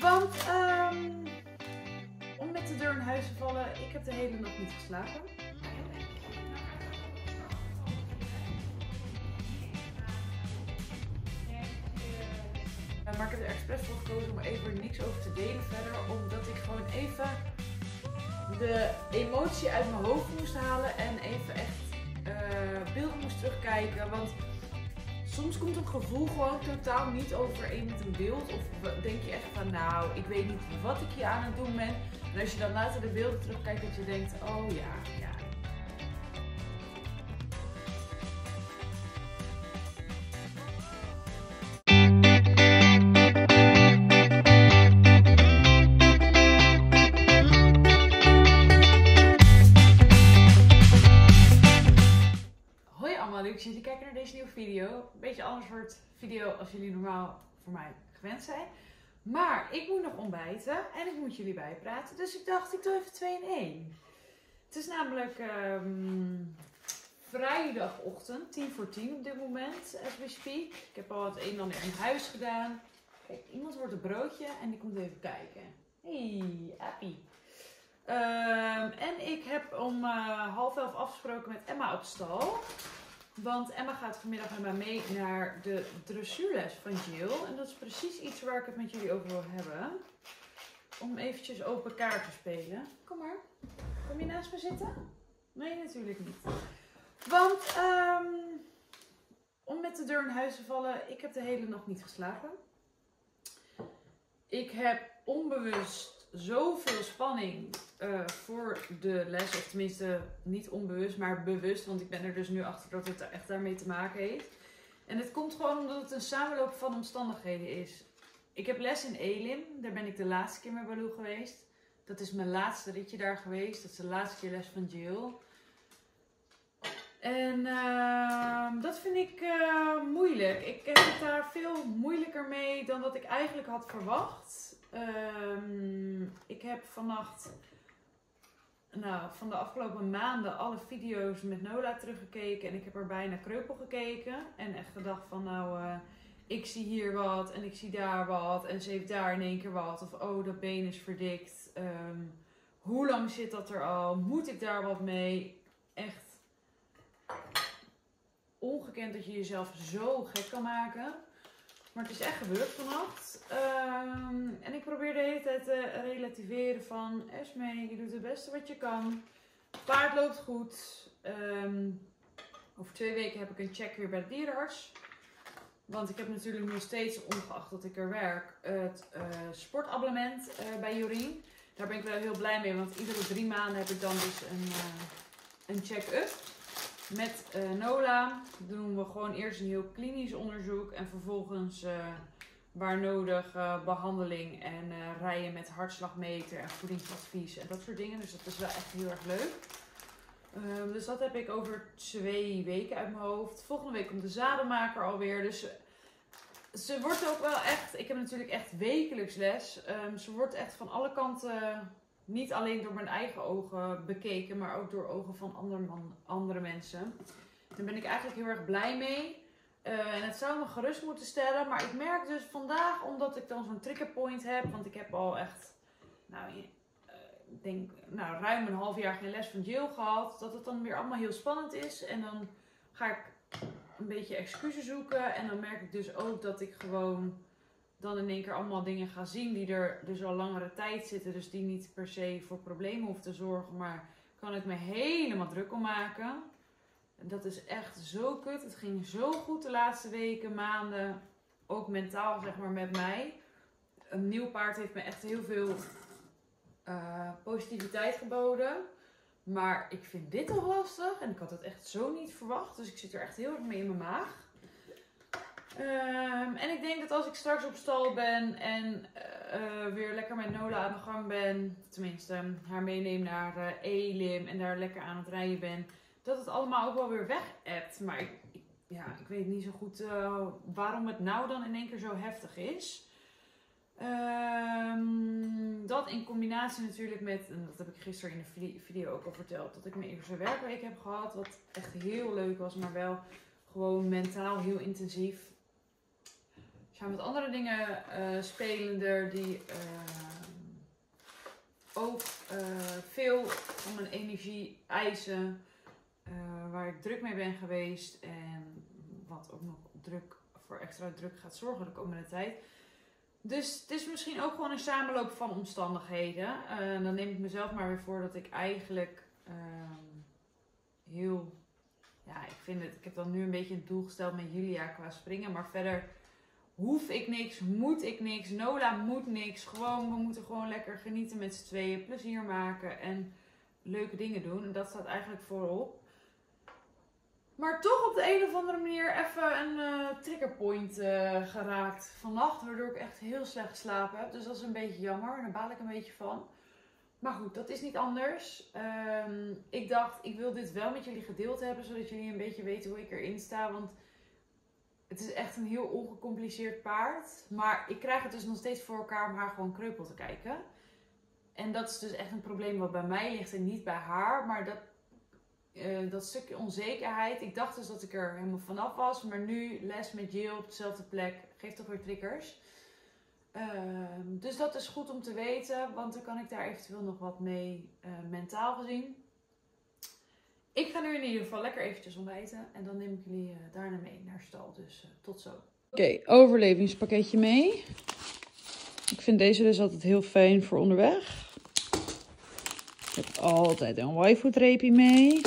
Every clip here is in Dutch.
Want ehm, om met de deur in huis te vallen, ik heb de hele nacht niet geslapen. Maar ik heb er expres voor gekozen om even niks over te delen verder. Omdat ik gewoon even de emotie uit mijn hoofd moest halen en even echt uh, beelden moest terugkijken. Want soms komt een gevoel gewoon totaal niet overeen met een beeld. Of denk je echt van, nou, ik weet niet wat ik hier aan het doen ben. En als je dan later de beelden terugkijkt, dat je denkt, oh ja, ja. Als jullie normaal voor mij gewend zijn. Maar ik moet nog ontbijten en ik moet jullie bijpraten. Dus ik dacht, ik doe even 2 in 1. Het is namelijk ehm, vrijdagochtend, 10 voor 10 op dit moment, as we. Ik heb al het een en ander in huis gedaan. Kijk, iemand wordt een broodje en die komt even kijken. Hey, Appie. Ehm, en ik heb om uh, half elf afgesproken met Emma op stal. Want Emma gaat vanmiddag met mij mee naar de dressuurles van Jill. En dat is precies iets waar ik het met jullie over wil hebben. Om eventjes open kaart te spelen. Kom maar. Kom je naast me zitten? Nee, natuurlijk niet. Want um, om met de deur in huis te vallen, ik heb de hele nacht niet geslapen. Ik heb onbewust zoveel spanning uh, voor de les. Of tenminste, niet onbewust, maar bewust. Want ik ben er dus nu achter dat het echt daarmee te maken heeft. En het komt gewoon omdat het een samenloop van omstandigheden is. Ik heb les in Elim. Daar ben ik de laatste keer met Baloo geweest. Dat is mijn laatste ritje daar geweest. Dat is de laatste keer les van Jill. En uh, dat vind ik uh, moeilijk. Ik heb het daar veel moeilijker mee dan dat ik eigenlijk had verwacht. Um, ik heb vannacht, nou, van de afgelopen maanden alle video's met Nola teruggekeken. En ik heb er bijna kreupel gekeken. En echt gedacht van, nou, uh, ik zie hier wat en ik zie daar wat. En ze heeft daar in één keer wat. Of, oh, dat been is verdikt. Um, hoe lang zit dat er al? Moet ik daar wat mee? Echt ongekend dat je jezelf zo gek kan maken. Maar het is echt gebeurd vannacht. Um, en ik probeer de hele tijd te relativeren van... Esme, je doet het beste wat je kan. Paard loopt goed. Um, over twee weken heb ik een check weer bij de dierenarts. Want ik heb natuurlijk nog steeds, ongeacht dat ik er werk, het uh, sportabonnement uh, bij Jorien. Daar ben ik wel heel blij mee, want iedere drie maanden heb ik dan dus een, uh, een check-up. Met uh, Nola doen we gewoon eerst een heel klinisch onderzoek en vervolgens uh, waar nodig uh, behandeling en rijden met hartslagmeter en voedingsadvies en dat soort dingen. Dus dat is wel echt heel erg leuk. Um, dus dat heb ik over twee weken uit mijn hoofd. Volgende week komt de zadelmaker alweer. Dus ze wordt ook wel echt, ik heb natuurlijk echt wekelijks les. Um, ze wordt echt van alle kanten niet alleen door mijn eigen ogen bekeken, maar ook door ogen van andere, man, andere mensen. Daar ben ik eigenlijk heel erg blij mee. Uh, en het zou me gerust moeten stellen. Maar ik merk dus vandaag, omdat ik dan zo'n triggerpoint heb. Want ik heb al echt, nou, uh, denk, nou, ruim een half jaar geen les van Jill gehad. Dat het dan weer allemaal heel spannend is. En dan ga ik een beetje excuses zoeken. En dan merk ik dus ook dat ik gewoon dan in één keer allemaal dingen ga zien die er dus al langere tijd zitten. Dus die niet per se voor problemen hoeven te zorgen. Maar kan ik me helemaal druk om maken. En dat is echt zo kut. Het ging zo goed de laatste weken, maanden. Ook mentaal zeg maar met mij. Een nieuw paard heeft me echt heel veel uh, positiviteit geboden. Maar ik vind dit toch lastig. En ik had het echt zo niet verwacht. Dus ik zit er echt heel erg mee in mijn maag. Um, en ik denk dat als ik straks op stal ben en uh, weer lekker met Nola aan de gang ben, tenminste haar meeneem naar uh, Elim en daar lekker aan het rijden ben, dat het allemaal ook wel weer weg hebt. Maar ik, ja, ik weet niet zo goed waarom het nou dan in één keer zo heftig is. Um, dat in combinatie natuurlijk met, en dat heb ik gisteren in de video ook al verteld, dat ik mijn eerste werkweek heb gehad. Wat echt heel leuk was, maar wel gewoon mentaal heel intensief zijn wat andere dingen uh, spelender die ook veel van mijn energie eisen. waar ik druk mee ben geweest en wat ook nog druk voor extra druk gaat zorgen de komende tijd. Dus het is misschien ook gewoon een samenloop van omstandigheden. Dan neem ik mezelf maar weer voor dat ik eigenlijk ehm, heel. Ja, ik vind het. Ik heb dan nu een beetje een doel gesteld met Julia qua springen. Maar verder hoef ik niks, moet ik niks. Nola moet niks. Gewoon, we moeten gewoon lekker genieten met z'n tweeën. Plezier maken en leuke dingen doen. En dat staat eigenlijk voorop. Maar toch op de een of andere manier even een uh, triggerpoint uh, geraakt vannacht. Waardoor ik echt heel slecht geslapen heb. Dus dat is een beetje jammer. En daar baal ik een beetje van. Maar goed, dat is niet anders. Um, ik dacht, ik wil dit wel met jullie gedeeld hebben. Zodat jullie een beetje weten hoe ik erin sta. Want het is echt een heel ongecompliceerd paard. Maar ik krijg het dus nog steeds voor elkaar om haar gewoon kreupel te kijken. En dat is dus echt een probleem wat bij mij ligt en niet bij haar. Maar dat uh, dat stukje onzekerheid. Ik dacht dus dat ik er helemaal vanaf was. Maar nu les met Jill op dezelfde plek geeft toch weer triggers. Uh, dus dat is goed om te weten. Want dan kan ik daar eventueel nog wat mee uh, mentaal gezien. Ik ga nu in ieder geval lekker eventjes ontbijten. En dan neem ik jullie daarna mee naar stal. Dus tot zo. Oké, overlevingspakketje mee. Ik vind deze dus altijd heel fijn voor onderweg. Ik heb altijd een y mee.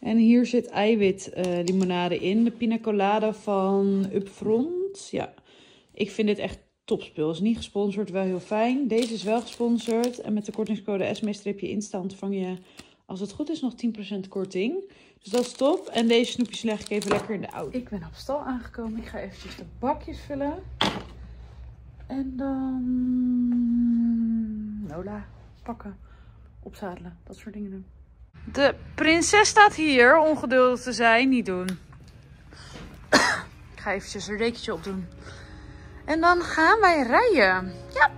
En hier zit eiwit uh, limonade in. De pina colada van Upfront. Ja, ik vind dit echt topspul. Is niet gesponsord, wel heel fijn. Deze is wel gesponsord. En met de kortingscode SME-insta ontvang je, als het goed is, nog 10% korting. Dus dat is top. En deze snoepjes leg ik even lekker in de auto. Ik ben op stal aangekomen. Ik ga eventjes de bakjes vullen. En dan... Nola, pakken, opzadelen. Dat soort dingen doen. De prinses staat hier, ongeduldig te zijn. Niet doen. Ik ga eventjes een rekentje opdoen. En dan gaan wij rijden. Ja.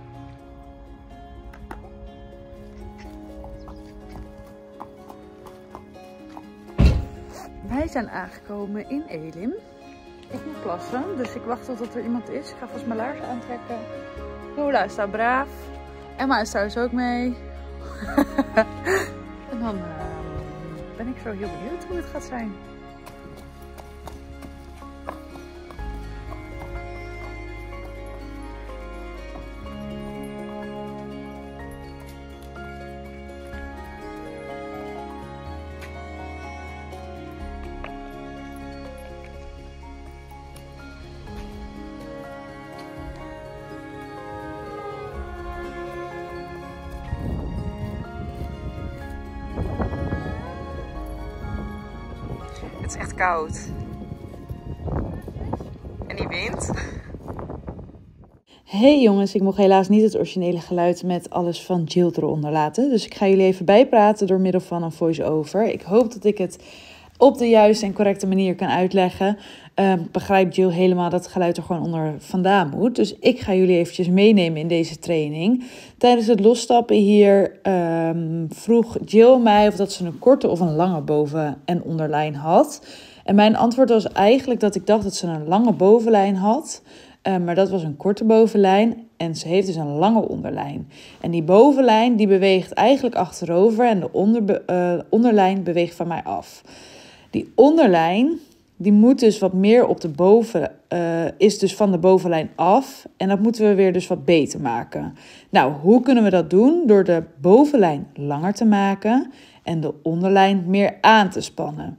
Zijn aangekomen in Elim. Ik moet plassen, dus ik wacht tot er iemand is. Ik ga vast mijn laarzen aantrekken. Lola staat braaf. Emma is thuis ook mee. en dan... Uh, ben ik zo heel benieuwd hoe het gaat zijn. En die wind. Hey jongens, ik mocht helaas niet het originele geluid met alles van Jill eronder laten. Dus ik ga jullie even bijpraten door middel van een voice-over. Ik hoop dat ik het op de juiste en correcte manier kan uitleggen. Um, begrijpt Jill helemaal dat het geluid er gewoon onder vandaan moet. Dus ik ga jullie eventjes meenemen in deze training. Tijdens het losstappen hier um, vroeg Jill mij of dat ze een korte of een lange boven- en onderlijn had. En mijn antwoord was eigenlijk dat ik dacht dat ze een lange bovenlijn had. Um, maar dat was een korte bovenlijn en ze heeft dus een lange onderlijn. En die bovenlijn die beweegt eigenlijk achterover en de onder, uh, onderlijn beweegt van mij af. Die onderlijn, die moet dus wat meer op de boven, uh, is dus van de bovenlijn af. En dat moeten we weer dus wat beter maken. Nou, hoe kunnen we dat doen? Door de bovenlijn langer te maken en de onderlijn meer aan te spannen.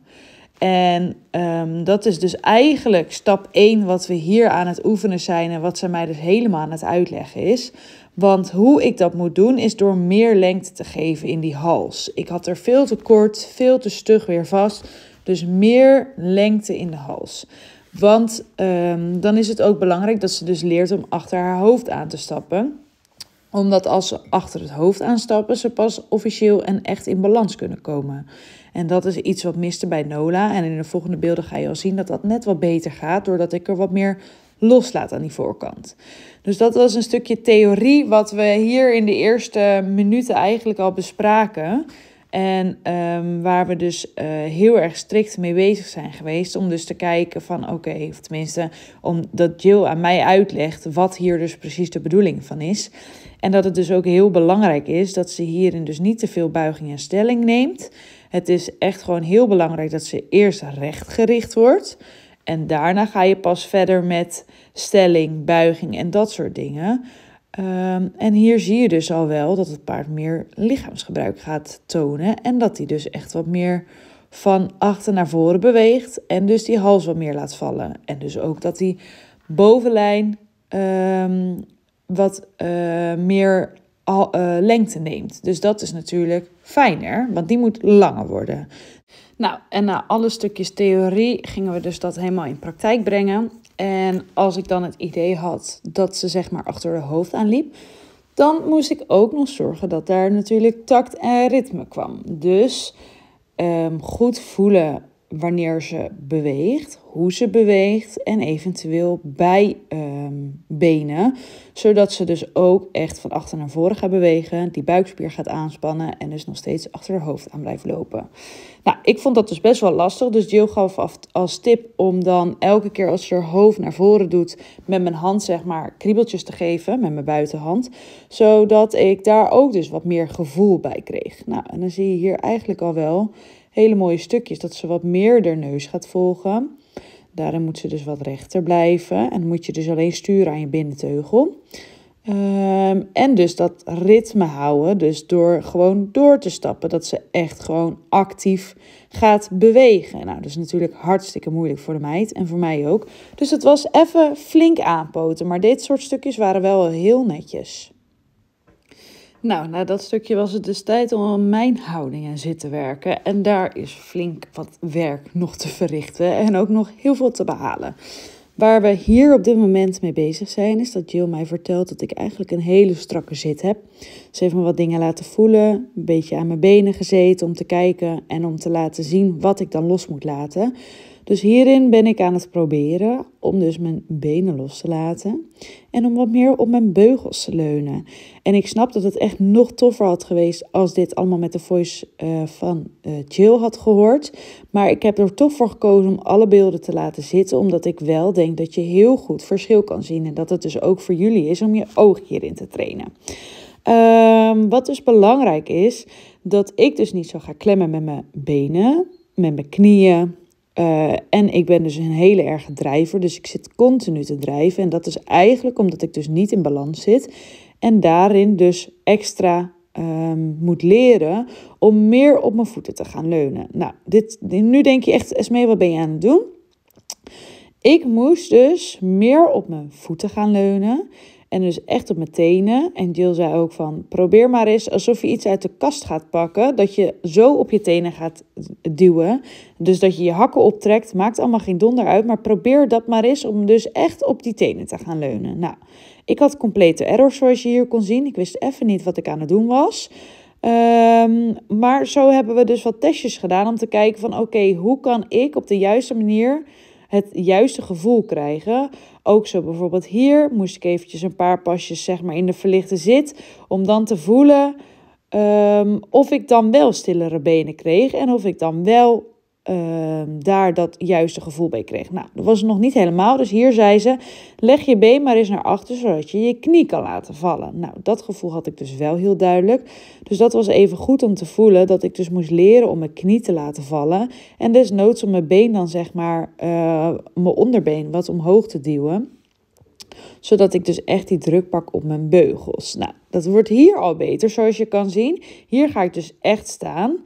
En um, dat is dus eigenlijk stap 1 wat we hier aan het oefenen zijn en wat zij mij dus helemaal aan het uitleggen is. Want hoe ik dat moet doen is door meer lengte te geven in die hals. Ik had er veel te kort, veel te stug weer vast. Dus meer lengte in de hals. Want um, dan is het ook belangrijk dat ze dus leert om achter haar hoofd aan te stappen. Omdat als ze achter het hoofd aanstappen, ze pas officieel en echt in balans kunnen komen. En dat is iets wat miste bij Nola. En in de volgende beelden ga je al zien dat dat net wat beter gaat. Doordat ik er wat meer loslaat aan die voorkant. Dus dat was een stukje theorie wat we hier in de eerste minuten eigenlijk al bespraken. En ehm, waar we dus eh, heel erg strikt mee bezig zijn geweest. Om dus te kijken van oké, of tenminste omdat Jill aan mij uitlegt wat hier dus precies de bedoeling van is. En dat het dus ook heel belangrijk is dat ze hierin dus niet te veel buiging en stelling neemt. Het is echt gewoon heel belangrijk dat ze eerst rechtgericht wordt. En daarna ga je pas verder met stelling, buiging en dat soort dingen. Ehm, en hier zie je dus al wel dat het paard meer lichaamsgebruik gaat tonen. En dat hij dus echt wat meer van achter naar voren beweegt. En dus die hals wat meer laat vallen. En dus ook dat die bovenlijn ehm, wat uh, meer uh, lengte neemt. Dus dat is natuurlijk fijner, want die moet langer worden. Nou, en na alle stukjes theorie gingen we dus dat helemaal in praktijk brengen. En als ik dan het idee had dat ze zeg maar achter de hoofd aanliep, dan moest ik ook nog zorgen dat daar natuurlijk tact en ritme kwam. Dus um, goed voelen wanneer ze beweegt, hoe ze beweegt en eventueel bij um, benen, zodat ze dus ook echt van achter naar voren gaat bewegen, die buikspier gaat aanspannen en dus nog steeds achter haar hoofd aan blijft lopen. Nou, ik vond dat dus best wel lastig, dus Jill gaf af als tip om dan elke keer als je haar hoofd naar voren doet, met mijn hand zeg maar kriebeltjes te geven, met mijn buitenhand, zodat ik daar ook dus wat meer gevoel bij kreeg. Nou, en dan zie je hier eigenlijk al wel hele mooie stukjes, dat ze wat meer de neus gaat volgen. Daarin moet ze dus wat rechter blijven. En moet je dus alleen sturen aan je binnenteugel. Um, en dus dat ritme houden, dus door gewoon door te stappen, dat ze echt gewoon actief gaat bewegen. Nou, dat is natuurlijk hartstikke moeilijk voor de meid en voor mij ook. Dus het was even flink aanpoten, maar dit soort stukjes waren wel heel netjes. Nou, na dat stukje was het dus tijd om aan mijn houding en zitten werken. En daar is flink wat werk nog te verrichten en ook nog heel veel te behalen. Waar we hier op dit moment mee bezig zijn, is dat Jill mij vertelt dat ik eigenlijk een hele strakke zit heb. Ze heeft me wat dingen laten voelen, een beetje aan mijn benen gezeten om te kijken en om te laten zien wat ik dan los moet laten. Dus hierin ben ik aan het proberen om dus mijn benen los te laten en om wat meer op mijn beugels te leunen. En ik snap dat het echt nog toffer had geweest als dit allemaal met de voice uh, van uh, Jill had gehoord. Maar ik heb er toch voor gekozen om alle beelden te laten zitten, omdat ik wel denk dat je heel goed verschil kan zien en dat het dus ook voor jullie is om je oog hierin te trainen. Um, wat dus belangrijk is, dat ik dus niet zo ga klemmen met mijn benen, met mijn knieën, uh, en ik ben dus een hele erge drijver, dus ik zit continu te drijven. En dat is eigenlijk omdat ik dus niet in balans zit. En daarin dus extra um, moet leren om meer op mijn voeten te gaan leunen. Nou, dit, nu denk je echt, Esmee, wat ben je aan het doen? Ik moest dus meer op mijn voeten gaan leunen. En dus echt op mijn tenen. En Jill zei ook van, probeer maar eens alsof je iets uit de kast gaat pakken. Dat je zo op je tenen gaat duwen. Dus dat je je hakken optrekt. Maakt allemaal geen donder uit. Maar probeer dat maar eens om dus echt op die tenen te gaan leunen. Nou, ik had complete error zoals je hier kon zien. Ik wist even niet wat ik aan het doen was. Um, maar zo hebben we dus wat testjes gedaan om te kijken van oké, hoe kan ik op de juiste manier het juiste gevoel krijgen. Ook zo bijvoorbeeld hier moest ik eventjes een paar pasjes zeg maar in de verlichte zit. Om dan te voelen um, of ik dan wel stillere benen kreeg. En of ik dan wel uh, daar dat juiste gevoel bij kreeg. Nou, dat was nog niet helemaal. Dus hier zei ze: leg je been maar eens naar achter, zodat je je knie kan laten vallen. Nou, dat gevoel had ik dus wel heel duidelijk. Dus dat was even goed om te voelen dat ik dus moest leren om mijn knie te laten vallen. En desnoods om mijn been dan zeg maar, uh, mijn onderbeen wat omhoog te duwen zodat ik dus echt die druk pak op mijn beugels. Nou, dat wordt hier al beter, zoals je kan zien. Hier ga ik dus echt staan.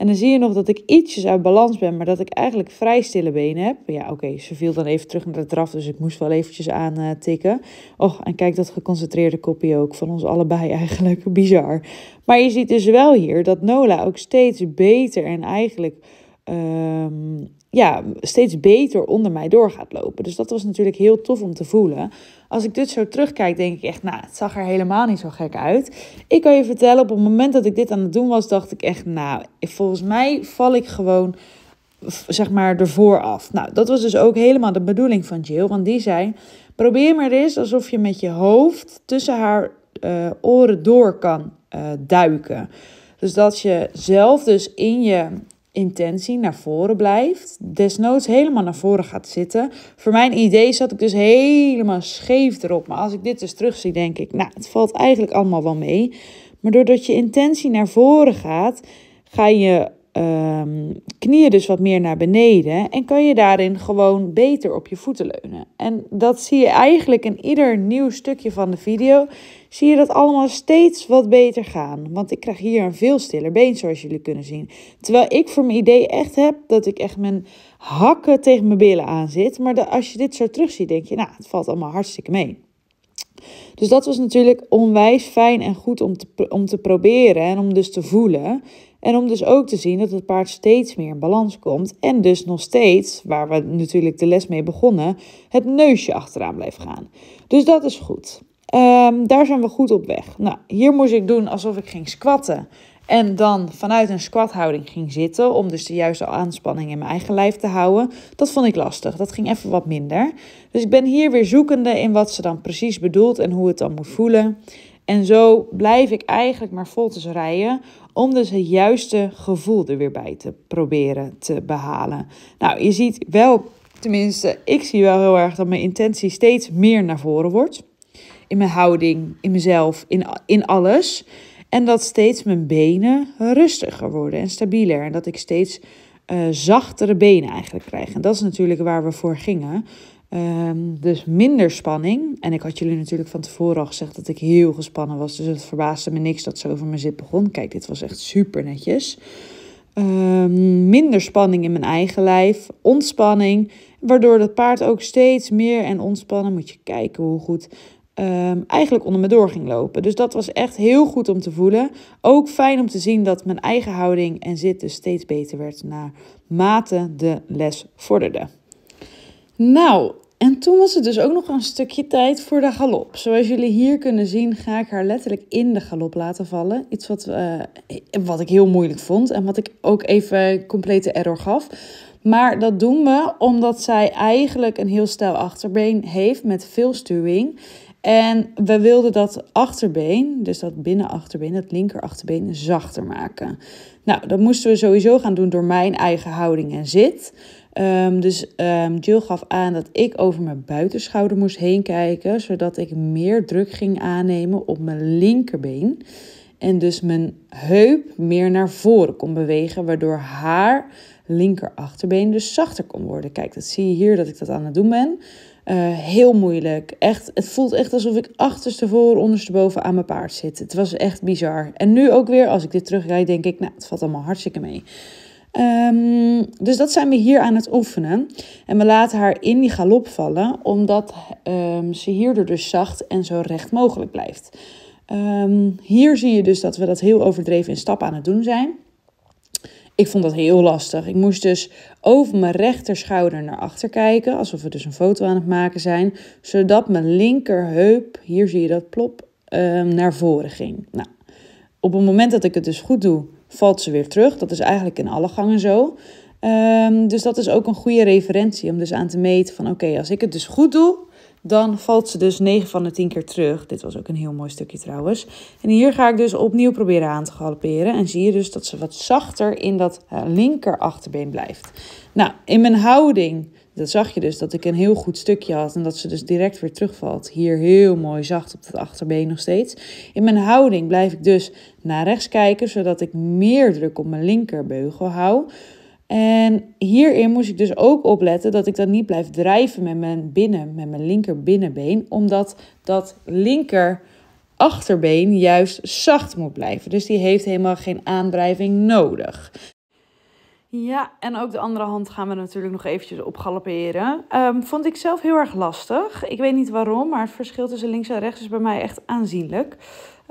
En dan zie je nog dat ik ietsjes uit balans ben, maar dat ik eigenlijk vrij stille benen heb. Ja, oké, ze viel dan even terug naar de draf, dus ik moest wel eventjes aan uh, tikken. Och, en kijk dat geconcentreerde kopje ook, van ons allebei eigenlijk, bizar. Maar je ziet dus wel hier dat Nola ook steeds beter en eigenlijk um, ja, steeds beter onder mij door gaat lopen. Dus dat was natuurlijk heel tof om te voelen. Als ik dit zo terugkijk, denk ik echt, nou, het zag er helemaal niet zo gek uit. Ik kan je vertellen, op het moment dat ik dit aan het doen was, dacht ik echt, nou, volgens mij val ik gewoon, zeg maar, ervoor af. Nou, dat was dus ook helemaal de bedoeling van Jill, want die zei, probeer maar eens alsof je met je hoofd tussen haar uh, oren door kan uh, duiken Dus dat je zelf dus in je intentie naar voren blijft. Desnoods helemaal naar voren gaat zitten. Voor mijn idee zat ik dus helemaal scheef erop. Maar als ik dit dus terugzie, denk ik, nou, het valt eigenlijk allemaal wel mee. Maar doordat je intentie naar voren gaat, ga je um, knieën dus wat meer naar beneden en kan je daarin gewoon beter op je voeten leunen. En dat zie je eigenlijk in ieder nieuw stukje van de video, zie je dat allemaal steeds wat beter gaan. Want ik krijg hier een veel stiller been, zoals jullie kunnen zien. Terwijl ik voor mijn idee echt heb dat ik echt mijn hakken tegen mijn billen aan zit. Maar als je dit zo terugziet, denk je, nou, het valt allemaal hartstikke mee. Dus dat was natuurlijk onwijs fijn en goed om te, om te proberen en om dus te voelen. En om dus ook te zien dat het paard steeds meer in balans komt. En dus nog steeds, waar we natuurlijk de les mee begonnen, het neusje achteraan blijft gaan. Dus dat is goed. Um, daar zijn we goed op weg. Nou, hier moest ik doen alsof ik ging squatten. En dan vanuit een squathouding ging zitten. Om dus de juiste aanspanning in mijn eigen lijf te houden. Dat vond ik lastig. Dat ging even wat minder. Dus ik ben hier weer zoekende in wat ze dan precies bedoelt en hoe het dan moet voelen. En zo blijf ik eigenlijk maar vol te rijden om dus het juiste gevoel er weer bij te proberen te behalen. Nou, je ziet wel, tenminste, ik zie wel heel erg dat mijn intentie steeds meer naar voren wordt. In mijn houding, in mezelf, in, in alles. En dat steeds mijn benen rustiger worden en stabieler. En dat ik steeds uh, zachtere benen eigenlijk krijg. En dat is natuurlijk waar we voor gingen. Ehm, dus minder spanning. En ik had jullie natuurlijk van tevoren al gezegd dat ik heel gespannen was. Dus het verbaasde me niks dat ze over mijn zit begon. Kijk, dit was echt super netjes. Ehm, minder spanning in mijn eigen lijf. Ontspanning. Waardoor dat paard ook steeds meer en ontspannen. Moet je kijken hoe goed. Um, eigenlijk onder me door ging lopen. Dus dat was echt heel goed om te voelen. Ook fijn om te zien dat mijn eigen houding en zitten steeds beter werd naarmate de les vorderde. Nou, en toen was het dus ook nog een stukje tijd voor de galop. Zoals jullie hier kunnen zien, ga ik haar letterlijk in de galop laten vallen. Iets wat, uh, wat ik heel moeilijk vond en wat ik ook even complete error gaf. Maar dat doen we omdat zij eigenlijk een heel stijl achterbeen heeft met veel stuwing. En we wilden dat achterbeen, dus dat binnenachterbeen, dat linker achterbeen, zachter maken. Nou, dat moesten we sowieso gaan doen door mijn eigen houding en zit. Um, dus um, Jill gaf aan dat ik over mijn buitenschouder moest heen kijken, zodat ik meer druk ging aannemen op mijn linkerbeen. En dus mijn heup meer naar voren kon bewegen, waardoor haar linker achterbeen dus zachter kon worden. Kijk, dat zie je hier dat ik dat aan het doen ben. Uh, heel moeilijk. Echt, het voelt echt alsof ik achterstevoren, ondersteboven aan mijn paard zit. Het was echt bizar. En nu ook weer, als ik dit terugrijd, denk ik, nou, het valt allemaal hartstikke mee. Um, dus dat zijn we hier aan het oefenen. En we laten haar in die galop vallen, omdat um, ze hierdoor dus zacht en zo recht mogelijk blijft. Um, hier zie je dus dat we dat heel overdreven in stappen aan het doen zijn. Ik vond dat heel lastig. Ik moest dus over mijn rechterschouder naar achter kijken, alsof we dus een foto aan het maken zijn, zodat mijn linkerheup, hier zie je dat plop, naar voren ging. Nou, op het moment dat ik het dus goed doe, valt ze weer terug. Dat is eigenlijk in alle gangen zo. Um, dus dat is ook een goede referentie om dus aan te meten van oké, als ik het dus goed doe, dan valt ze dus 9 van de 10 keer terug. Dit was ook een heel mooi stukje trouwens. En hier ga ik dus opnieuw proberen aan te galopperen. En zie je dus dat ze wat zachter in dat eh, linker achterbeen blijft. Nou, in mijn houding dat zag je dus dat ik een heel goed stukje had en dat ze dus direct weer terugvalt. Hier heel mooi zacht op het achterbeen nog steeds. In mijn houding blijf ik dus naar rechts kijken, zodat ik meer druk op mijn linkerbeugel hou. En hierin moest ik dus ook opletten dat ik dan niet blijf drijven met mijn binnen, met mijn linker binnenbeen, omdat dat linker achterbeen juist zacht moet blijven. Dus die heeft helemaal geen aandrijving nodig. Ja, en ook de andere hand gaan we natuurlijk nog eventjes op galopperen. Um, vond ik zelf heel erg lastig. Ik weet niet waarom, maar het verschil tussen links en rechts is bij mij echt aanzienlijk.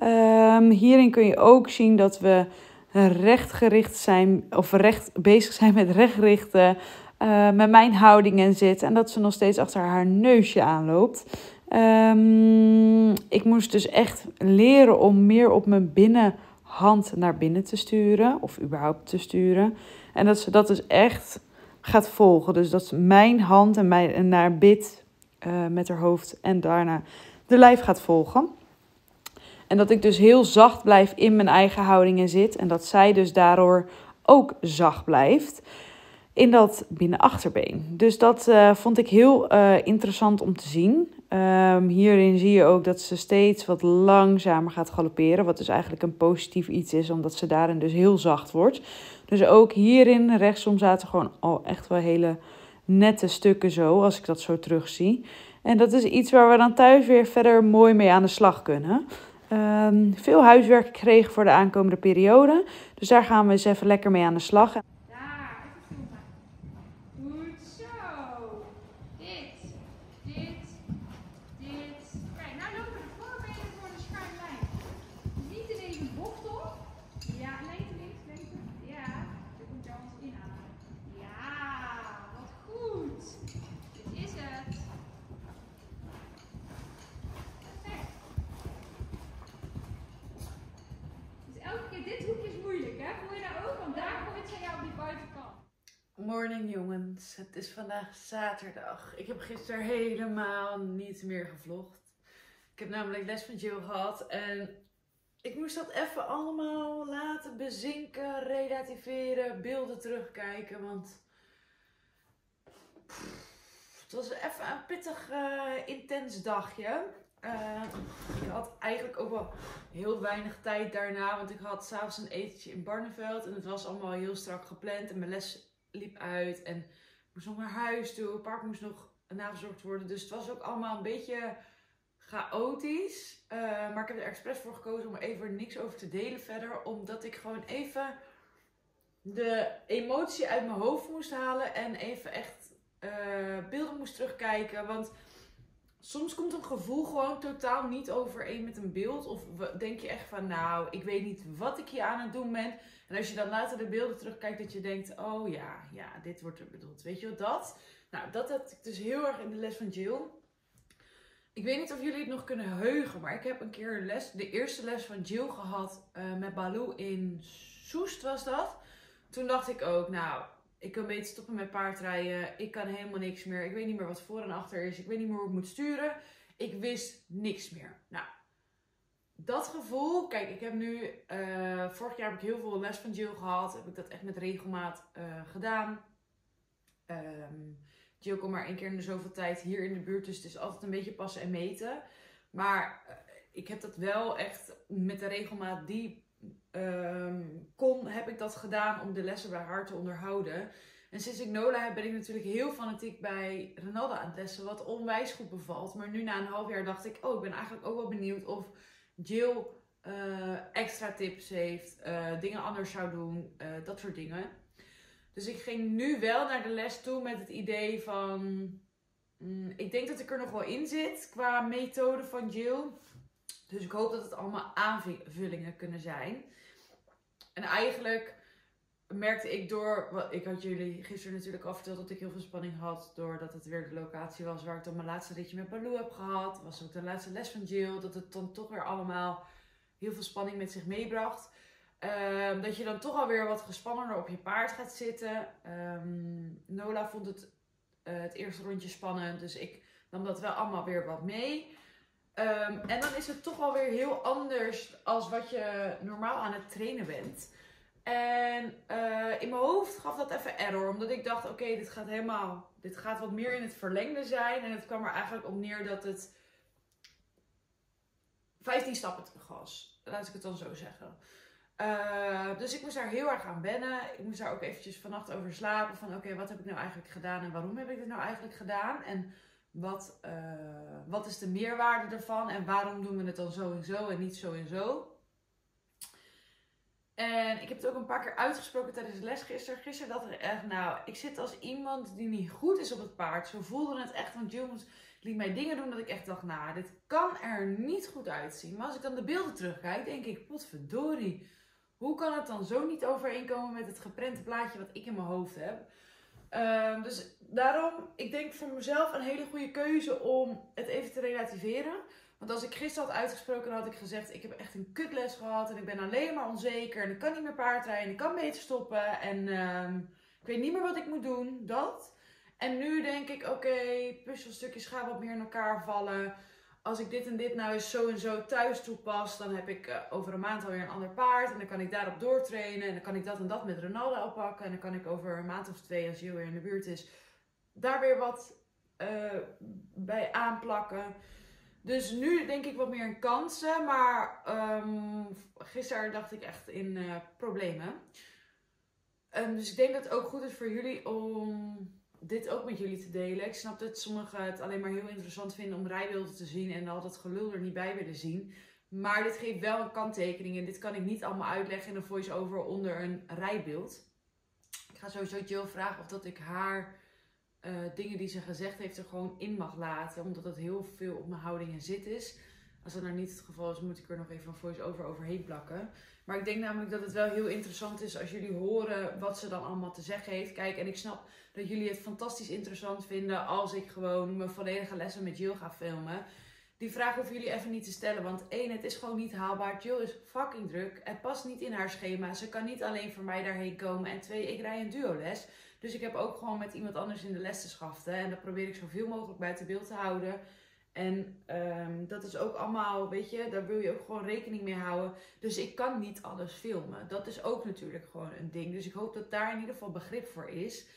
Um, hierin kun je ook zien dat we rechtgericht zijn, of recht bezig zijn met rechtrichten. Uh, met mijn houding en zit. En dat ze nog steeds achter haar neusje aanloopt. Um, ik moest dus echt leren om meer op mijn binnenhand naar binnen te sturen. Of überhaupt te sturen. En dat ze dat dus echt gaat volgen. Dus dat mijn hand en, mijn, naar bid uh, met haar hoofd en daarna de lijf gaat volgen. En dat ik dus heel zacht blijf in mijn eigen houdingen zit. En dat zij dus daardoor ook zacht blijft in dat binnenachterbeen. Dus dat uh, vond ik heel uh, interessant om te zien. Um, hierin zie je ook dat ze steeds wat langzamer gaat galopperen. Wat dus eigenlijk een positief iets is, omdat ze daarin dus heel zacht wordt. Dus ook hierin rechtsom zaten gewoon al echt wel hele nette stukken zo, als ik dat zo terugzie. En dat is iets waar we dan thuis weer verder mooi mee aan de slag kunnen. Um, veel huiswerk gekregen voor de aankomende periode. Dus daar gaan we eens even lekker mee aan de slag. Morning jongens, het is vandaag zaterdag. Ik heb gisteren helemaal niet meer gevlogd. Ik heb namelijk les van Jill gehad en ik moest dat even allemaal laten bezinken, relativeren, beelden terugkijken. Want het was even een pittig, uh, intens dagje. Uh, ik had eigenlijk ook wel heel weinig tijd daarna, want ik had s'avonds een etentje in Barneveld en het was allemaal heel strak gepland en mijn les liep uit en moest nog naar huis toe. Het park moest nog nagezorgd worden. Dus het was ook allemaal een beetje chaotisch. Uh, maar ik heb er expres voor gekozen om er even niks over te delen verder. Omdat ik gewoon even de emotie uit mijn hoofd moest halen. En even echt uh, beelden moest terugkijken. Want soms komt een gevoel gewoon totaal niet overeen met een beeld. Of denk je echt van, nou, ik weet niet wat ik hier aan het doen ben. En als je dan later de beelden terugkijkt, dat je denkt, oh ja, ja, dit wordt er bedoeld. Weet je wat dat? Nou, dat had ik dus heel erg in de les van Jill. Ik weet niet of jullie het nog kunnen heugen, maar ik heb een keer les, de eerste les van Jill gehad uh, met Baloo in Soest was dat. Toen dacht ik ook, nou, ik kan beter stoppen met paardrijden. Ik kan helemaal niks meer. Ik weet niet meer wat voor en achter is. Ik weet niet meer hoe ik moet sturen. Ik wist niks meer. Nou, dat gevoel, kijk, ik heb nu, uh, vorig jaar heb ik heel veel les van Jill gehad. Heb ik dat echt met regelmaat uh, gedaan. Um, Jill komt maar één keer in de zoveel tijd hier in de buurt, dus het is altijd een beetje passen en meten. Maar uh, ik heb dat wel echt met de regelmaat die um, kon, heb ik dat gedaan om de lessen bij haar te onderhouden. En sinds ik Nola heb, ben ik natuurlijk heel fanatiek bij Renalda aan het lessen, wat onwijs goed bevalt. Maar nu na een half jaar dacht ik, oh, ik ben eigenlijk ook wel benieuwd of Jill uh, extra tips heeft, uh, dingen anders zou doen, uh, dat soort dingen. Dus ik ging nu wel naar de les toe met het idee van, mm, ik denk dat ik er nog wel in zit qua methode van Jill. Dus ik hoop dat het allemaal aanvullingen kunnen zijn. En eigenlijk merkte ik door, ik had jullie gisteren natuurlijk al verteld dat ik heel veel spanning had. Doordat het weer de locatie was waar ik dan mijn laatste ritje met Baloo heb gehad. Was ook de laatste les van Jill. Dat het dan toch weer allemaal heel veel spanning met zich meebracht. Um, dat je dan toch alweer wat gespannender op je paard gaat zitten. Um, Nola vond het, uh, het eerste rondje spannend. Dus ik nam dat wel allemaal weer wat mee. Um, en dan is het toch alweer heel anders als wat je normaal aan het trainen bent. En uh, in mijn hoofd gaf dat even error. Omdat ik dacht, oké, dit gaat helemaal... Dit gaat wat meer in het verlengde zijn. En het kwam er eigenlijk op neer dat het 15 stappen terug was. Laat ik het dan zo zeggen. Uh, dus ik moest daar heel erg aan wennen. Ik moest daar ook eventjes vannacht over slapen. Van oké, wat heb ik nou eigenlijk gedaan en waarom heb ik dit nou eigenlijk gedaan? En wat, uh, wat is de meerwaarde ervan? En waarom doen we het dan zo en zo en niet zo en zo? En ik heb het ook een paar keer uitgesproken tijdens de les gisteren. Gisteren dat er echt, nou, ik zit als iemand die niet goed is op het paard. Zo voelde het echt, want Jules liet mij dingen doen dat ik echt dacht, nou, dit kan er niet goed uitzien. Maar als ik dan de beelden terugkijk, denk ik, potverdorie. Hoe kan het dan zo niet overeenkomen met het geprente plaatje wat ik in mijn hoofd heb? Uh, dus daarom, ik denk voor mezelf een hele goede keuze om het even te relativeren. Want als ik gisteren had uitgesproken, had ik gezegd: Ik heb echt een kutles gehad en ik ben alleen maar onzeker. En ik kan niet meer paardrijden en ik kan beter stoppen. En uh, ik weet niet meer wat ik moet doen. Dat. En nu denk ik: Oké, puzzelstukjes gaan wat meer in elkaar vallen. Als ik dit en dit nou eens zo en zo thuis toepas, dan heb ik uh, over een maand alweer een ander paard. En dan kan ik daarop doortrainen. En dan kan ik dat en dat met Ronaldo oppakken. En dan kan ik over een maand of twee, als Jill weer in de buurt is, daar weer wat uh, bij aanplakken. Dus nu denk ik wat meer in kansen. Maar um, gisteren dacht ik echt in uh, problemen. Um, dus ik denk dat het ook goed is voor jullie om dit ook met jullie te delen. Ik snap dat sommigen het alleen maar heel interessant vinden om rijbeelden te zien en al dat gelul er niet bij willen zien. Maar dit geeft wel een kanttekening en dit kan ik niet allemaal uitleggen in een voice-over onder een rijbeeld. Ik ga sowieso Jill vragen of dat ik haar uh, dingen die ze gezegd heeft er gewoon in mag laten. Omdat het heel veel op mijn houding en zit is. Als dat nou niet het geval is, moet ik er nog even een voice-over overheen plakken. Maar ik denk namelijk dat het wel heel interessant is als jullie horen wat ze dan allemaal te zeggen heeft. Kijk, en ik snap dat jullie het fantastisch interessant vinden als ik gewoon mijn volledige lessen met Jill ga filmen. Die vraag hoeven jullie even niet te stellen. Want één, het is gewoon niet haalbaar. Jill is fucking druk. Het past niet in haar schema. Ze kan niet alleen voor mij daarheen komen. En twee, ik rij een duoles. Dus ik heb ook gewoon met iemand anders in de les te schaften. En dat probeer ik zoveel mogelijk buiten beeld te houden. En um, dat is ook allemaal, weet je, daar wil je ook gewoon rekening mee houden. Dus ik kan niet alles filmen. Dat is ook natuurlijk gewoon een ding. Dus ik hoop dat daar in ieder geval begrip voor is.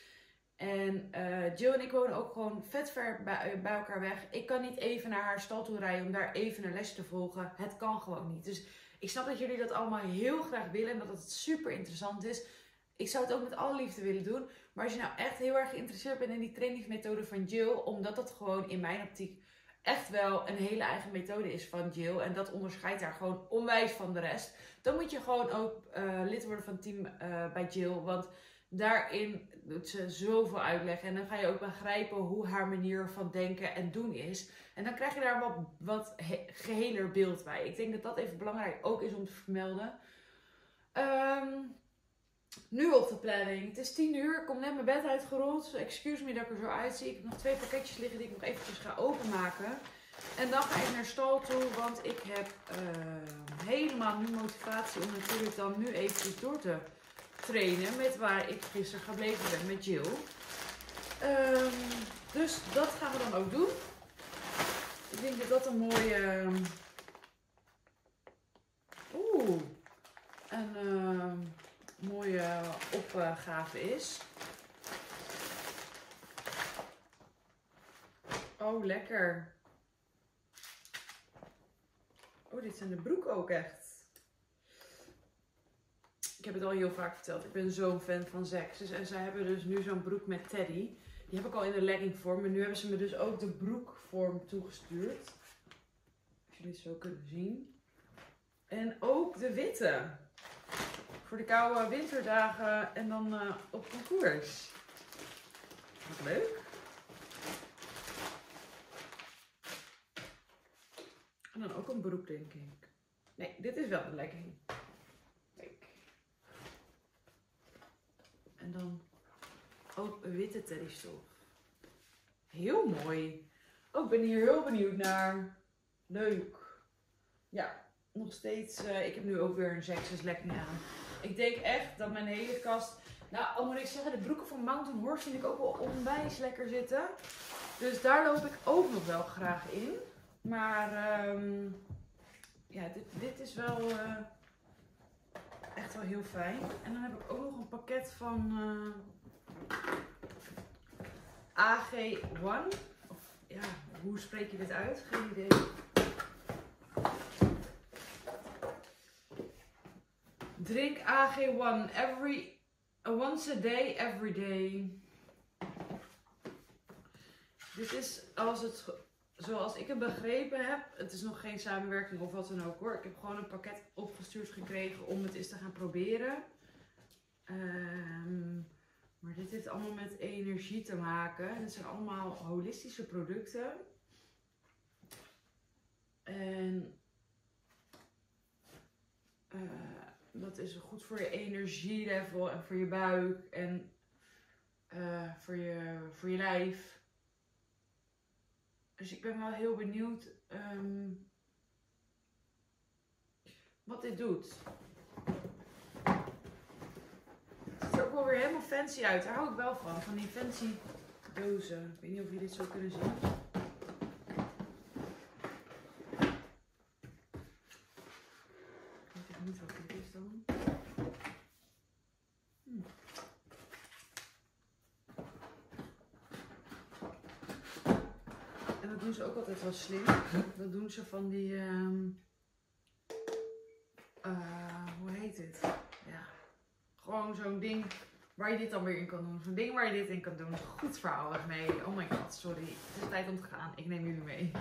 En uh, Jill en ik wonen ook gewoon vet ver bij, bij, elkaar weg. Ik kan niet even naar haar stal toe rijden om daar even een lesje te volgen. Het kan gewoon niet. Dus ik snap dat jullie dat allemaal heel graag willen en dat het super interessant is. Ik zou het ook met alle liefde willen doen. Maar als je nou echt heel erg geïnteresseerd bent in die trainingsmethode van Jill, omdat dat gewoon in mijn optiek echt wel een hele eigen methode is van Jill. En dat onderscheidt haar gewoon onwijs van de rest. Dan moet je gewoon ook uh, lid worden van het team uh, bij Jill. Want daarin doet ze zoveel uitleggen. En dan ga je ook begrijpen hoe haar manier van denken en doen is. En dan krijg je daar wat, wat geheler beeld bij. Ik denk dat dat even belangrijk ook is om te vermelden. Um, nu op de planning. Het is 10 uur. Ik kom net mijn bed uitgerold. Excuse me dat ik er zo uitzie. Ik heb nog twee pakketjes liggen die ik nog eventjes ga openmaken. En dan ga ik naar stal toe. Want ik heb uh, helemaal nu motivatie om natuurlijk dan nu eventjes door te trainen. Met waar ik gisteren gebleven ben met Jill. Um, dus dat gaan we dan ook doen. Ik denk dat dat een mooie... Oeh. Een... Uh, mooie opgave is. Oh, lekker. Oh, dit zijn de broeken ook echt. Ik heb het al heel vaak verteld. Ik ben zo'n fan van Zexes. En zij hebben dus nu zo'n broek met Teddy. Die heb ik al in de legging vorm. Maar nu hebben ze me dus ook de broekvorm toegestuurd. Als jullie het zo kunnen zien. En ook de witte voor de koude winterdagen en dan uh, op concours. Wat leuk. En dan ook een broek, denk ik. Nee, dit is wel de legging. Kijk. En dan ook een witte teddystof. Heel mooi. Oh, ik ben hier heel benieuwd naar. Leuk. Ja, nog steeds. Uh, ik heb nu ook weer een Zexus legging aan. Ik denk echt dat mijn hele kast... Nou, al moet ik zeggen, de broeken van Mountain Horse vind ik ook wel onwijs lekker zitten. Dus daar loop ik ook nog wel graag in. Maar um, ja, dit, dit is wel uh, echt wel heel fijn. En dan heb ik ook nog een pakket van uh, AG1. Of ja, hoe spreek je dit uit? Geen idee. Drink AG1 every, uh, once a day, every day. Dit is als het, zoals ik het begrepen heb, het is nog geen samenwerking of wat dan ook hoor. Ik heb gewoon een pakket opgestuurd gekregen om het eens te gaan proberen. Um, maar dit heeft allemaal met energie te maken. Het zijn allemaal holistische producten. En uh, dat is goed voor je energielevel en voor je buik en uh, voor, je, voor je lijf. Dus ik ben wel heel benieuwd um, wat dit doet. Het ziet er ook wel weer helemaal fancy uit. Daar hou ik wel van. Van die fancy dozen. Ik weet niet of jullie dit zo kunnen zien. niet wat dit is dan. Hm. En dat doen ze ook altijd wel slim. Dat doen ze van die. ehm, eh, hoe heet dit? Ja. Gewoon zo'n ding waar je dit dan weer in kan doen. Zo'n ding waar je dit in kan doen. Goed verhaal mee. Oh my god, sorry. Het is tijd om te gaan. Ik neem jullie mee.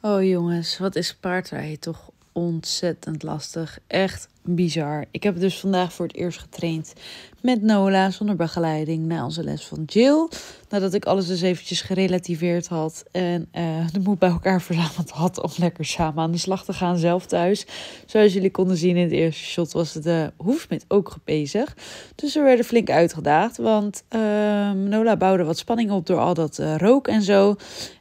Oh jongens, wat is paardrijden toch ontzettend lastig. Echt bizar. Ik heb dus vandaag voor het eerst getraind met Nola zonder begeleiding na onze les van Jill. Nadat ik alles dus eventjes gerelativeerd had en eh, de moed bij elkaar verzameld had om lekker samen aan de slag te gaan zelf thuis. Zoals jullie konden zien in het eerste shot was de hoefsmid ook bezig. Dus we werden flink uitgedaagd, want ehm, Nola bouwde wat spanning op door al dat eh, rook en zo.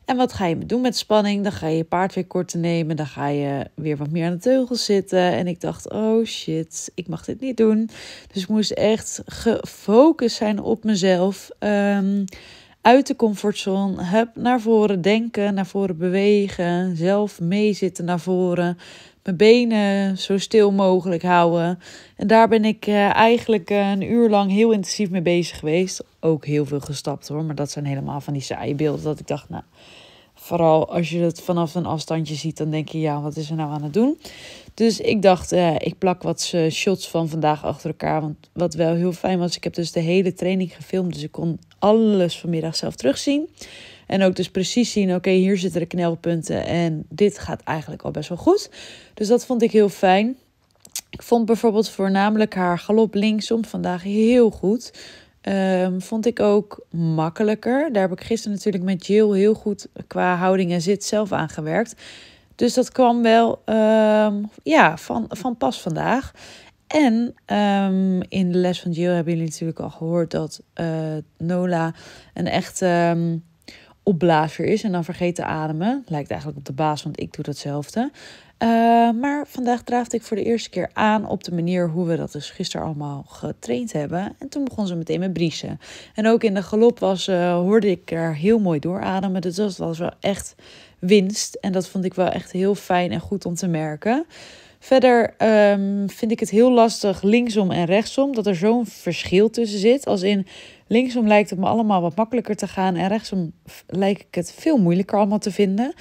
En wat ga je doen met spanning? Dan ga je je paard weer korter nemen. Dan ga je weer wat meer aan de teugels zitten. En ik dacht, oh shit, ik mag dit niet doen. Dus ik moest echt gefocust zijn op mezelf. Ehm, uit de comfortzone. Heb naar voren denken, naar voren bewegen. Zelf meezitten naar voren. Mijn benen zo stil mogelijk houden. En daar ben ik eh, eigenlijk een uur lang heel intensief mee bezig geweest. Ook heel veel gestapt hoor. Maar dat zijn helemaal van die saaie beelden. Dat ik dacht, nou, vooral als je het vanaf een afstandje ziet, dan denk je, ja, wat is er nou aan het doen? Dus ik dacht, eh, ik plak wat eh, shots van vandaag achter elkaar. Want wat wel heel fijn was, ik heb dus de hele training gefilmd. Dus ik kon alles vanmiddag zelf terugzien. En ook dus precies zien, oké, hier zitten de knelpunten. En dit gaat eigenlijk al best wel goed. Dus dat vond ik heel fijn. Ik vond bijvoorbeeld voornamelijk haar galop linksom vandaag heel goed. Ehm, vond ik ook makkelijker. Daar heb ik gisteren natuurlijk met Jill heel goed qua houding en zit zelf aan gewerkt. Dus dat kwam wel ehm, ja, van, van pas vandaag. En ehm, in de les van Jill hebben jullie natuurlijk al gehoord dat uh, Nola een echt um, opblazer is en dan vergeet te ademen. Lijkt eigenlijk op de baas, want ik doe datzelfde. Uh, maar vandaag draafde ik voor de eerste keer aan op de manier hoe we dat dus gisteren allemaal getraind hebben. En toen begon ze meteen met briesen. En ook in de galop was, uh, hoorde ik er heel mooi doorademen. Dus dat was wel echt winst. En dat vond ik wel echt heel fijn en goed om te merken. Verder um, vind ik het heel lastig linksom en rechtsom, dat er zo'n verschil tussen zit. Als in linksom lijkt het me allemaal wat makkelijker te gaan en rechtsom lijkt ik het veel moeilijker allemaal te vinden.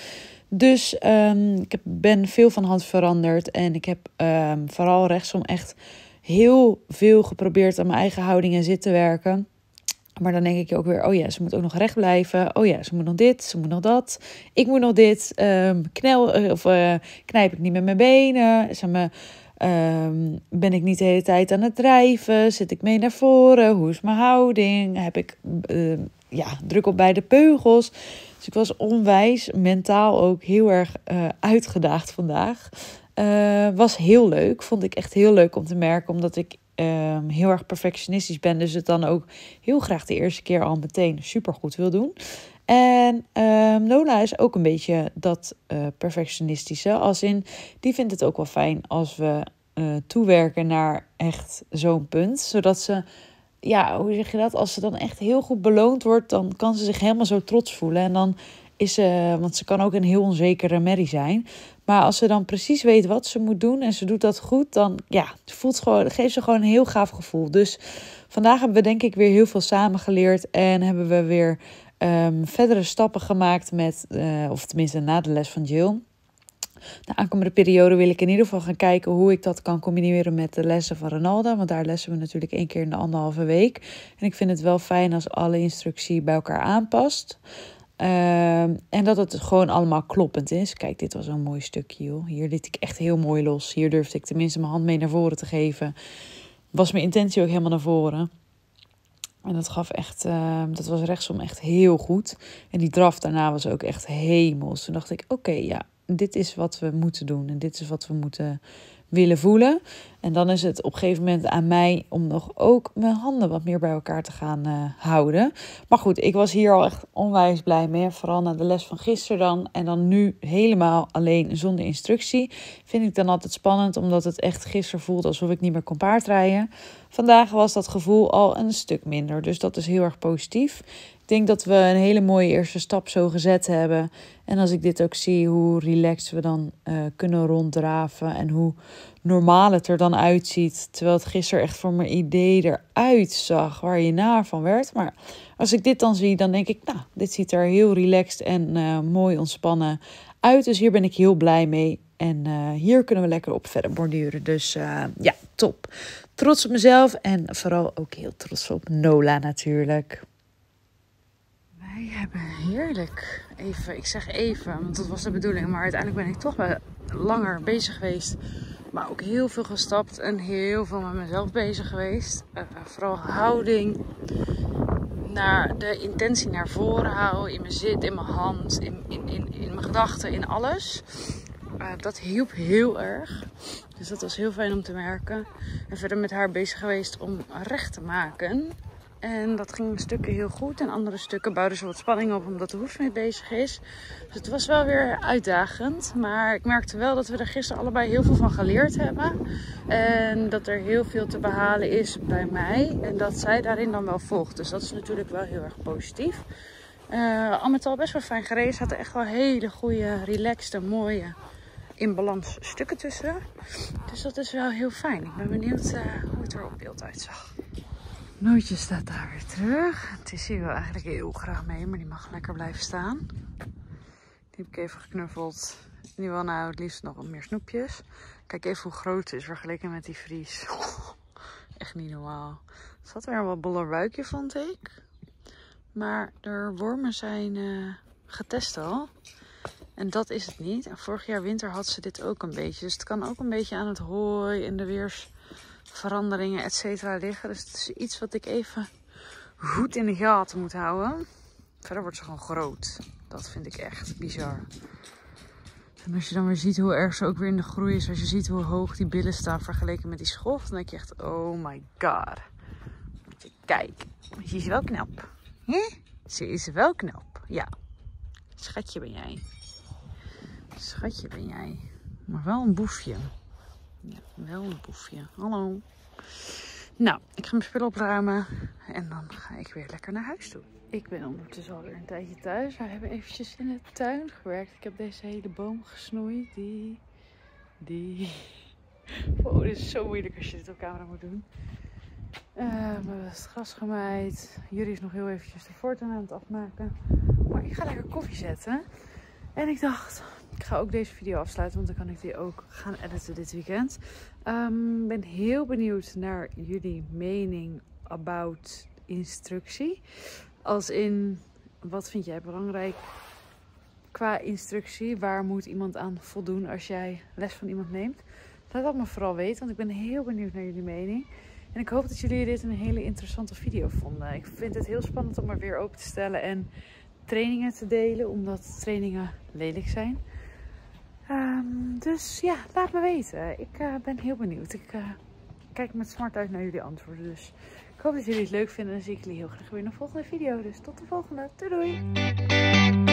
Dus um, ik ben veel van hand veranderd en ik heb um, vooral rechtsom echt heel veel geprobeerd aan mijn eigen houding en zit te werken. Maar dan denk ik ook weer, oh ja, ze moet ook nog recht blijven. Oh ja, ze moet nog dit, ze moet nog dat. Ik moet nog dit. Um, knel, uh, of uh, knijp ik niet met mijn benen? Ben ik niet de hele tijd aan het drijven? Zit ik mee naar voren? Hoe is mijn houding? Heb ik uh, ja, druk op beide peugels? Dus ik was onwijs mentaal ook heel erg uitgedaagd vandaag. was heel leuk. Vond ik echt heel leuk om te merken, omdat ik um, heel erg perfectionistisch ben. Dus het dan ook heel graag de eerste keer al meteen super goed wil doen. En um, Lola is ook een beetje dat uh, perfectionistische. Als in, die vindt het ook wel fijn als we toewerken naar echt zo'n punt. Zodat ze, ja, hoe zeg je dat? Als ze dan echt heel goed beloond wordt, dan kan ze zich helemaal zo trots voelen. En dan is ze, want ze kan ook een heel onzekere Mary zijn. Maar als ze dan precies weet wat ze moet doen en ze doet dat goed, dan ja, voelt gewoon, geeft ze gewoon een heel gaaf gevoel. Dus vandaag hebben we denk ik weer heel veel samen geleerd en hebben we weer um, verdere stappen gemaakt met, uh, of tenminste na de les van Jill. De aankomende periode wil ik in ieder geval gaan kijken hoe ik dat kan combineren met de lessen van Ronaldo. Want daar lessen we natuurlijk één keer in de anderhalve week. En ik vind het wel fijn als alle instructie bij elkaar aanpast. Uh, en dat het gewoon allemaal kloppend is. Kijk, dit was een mooi stukje, joh. Hier liet ik echt heel mooi los. Hier durfde ik tenminste mijn hand mee naar voren te geven. Was mijn intentie ook helemaal naar voren. En dat gaf echt, uh, dat was rechtsom echt heel goed. En die draf daarna was ook echt hemels. Toen dacht ik, oké, ja, dit is wat we moeten doen. En dit is wat we moeten willen voelen. En dan is het op een gegeven moment aan mij om nog ook mijn handen wat meer bij elkaar te gaan uh, houden. Maar goed, ik was hier al echt onwijs blij mee. Vooral na de les van gisteren dan. En dan nu helemaal alleen zonder instructie. Vind ik dan altijd spannend, omdat het echt gisteren voelt alsof ik niet meer kon paardrijden. Vandaag was dat gevoel al een stuk minder. Dus dat is heel erg positief. Ik denk dat we een hele mooie eerste stap zo gezet hebben. En als ik dit ook zie, hoe relaxed we dan uh, kunnen ronddraven en hoe normaal het er dan uitziet. Terwijl het gisteren echt voor mijn idee eruit zag, waar je naar van werd. Maar als ik dit dan zie, dan denk ik, nou, dit ziet er heel relaxed en uh, mooi ontspannen uit. Dus hier ben ik heel blij mee. En uh, hier kunnen we lekker op verder borduren. Dus ja, top. Trots op mezelf en vooral ook heel trots op Nola natuurlijk. Wij hebben heerlijk, even, ik zeg even, want dat was de bedoeling, maar uiteindelijk ben ik toch wel langer bezig geweest. Maar ook heel veel gestapt en heel veel met mezelf bezig geweest. Uh, vooral houding, naar de intentie naar voren houden, in mijn zit, in mijn hand, in, in, in, in mijn gedachten, in alles. Uh, dat hielp heel erg. Dus dat was heel fijn om te merken. En verder met haar bezig geweest om recht te maken. En dat ging stukken heel goed. En andere stukken bouwden ze wat spanning op omdat de hoef mee bezig is. Dus het was wel weer uitdagend. Maar ik merkte wel dat we er gisteren allebei heel veel van geleerd hebben. En dat er heel veel te behalen is bij mij. En dat zij daarin dan wel volgt. Dus dat is natuurlijk wel heel erg positief. Uh, al met al best wel fijn gereden. Er zaten echt wel hele goede, relaxed, mooie in balans stukken tussen. Dus dat is wel heel fijn. Ik ben benieuwd uh, hoe het er op beeld uitzag. Nootje staat daar weer terug. Het is hier wel eigenlijk heel graag mee, maar die mag lekker blijven staan. Die heb ik even geknuffeld. Die wil nou het liefst nog wat meer snoepjes. Kijk even hoe groot het is vergeleken met die vries. echt niet normaal. Het zat weer een wat boller buikje, vond ik. Maar de wormen zijn uh, getest al. En dat is het niet. En vorig jaar winter had ze dit ook een beetje. Dus het kan ook een beetje aan het hooi en de weersveranderingen, et cetera, liggen. Dus het is iets wat ik even goed in de gaten moet houden. Verder wordt ze gewoon groot. Dat vind ik echt bizar. En als je dan weer ziet hoe erg ze ook weer in de groei is. Als je ziet hoe hoog die billen staan vergeleken met die schof. Dan denk je echt, oh my god. Kijk, ze is wel knap. Hè? Ze is wel knap, ja. Schatje ben jij. Schatje ben jij. Maar wel een boefje. Ja, wel een boefje. Hallo. Nou, ik ga mijn spullen opruimen. En dan ga ik weer lekker naar huis toe. Ik ben ondertussen alweer een tijdje thuis. We hebben eventjes in de tuin gewerkt. Ik heb deze hele boom gesnoeid. Die. Die. Oh, dit is zo moeilijk als je dit op camera moet doen. Uh, we hebben het gras gemaaid. Jullie is nog heel eventjes de forten aan het afmaken. Maar ik ga lekker koffie zetten. En ik dacht, ik ga ook deze video afsluiten, want dan kan ik die ook gaan editen dit weekend. Ik um, ben heel benieuwd naar jullie mening about instructie. Als in, wat vind jij belangrijk qua instructie? Waar moet iemand aan voldoen als jij les van iemand neemt? Laat dat me vooral weten, want ik ben heel benieuwd naar jullie mening. En ik hoop dat jullie dit een hele interessante video vonden. Ik vind het heel spannend om er weer open te stellen en trainingen te delen, omdat trainingen lelijk zijn. Um, dus ja, laat me weten. Ik uh, ben heel benieuwd. Ik uh, kijk met smart uit naar jullie antwoorden. Dus ik hoop dat jullie het leuk vinden. En dan zie ik jullie heel graag weer in de volgende video. Dus tot de volgende. Doei doei!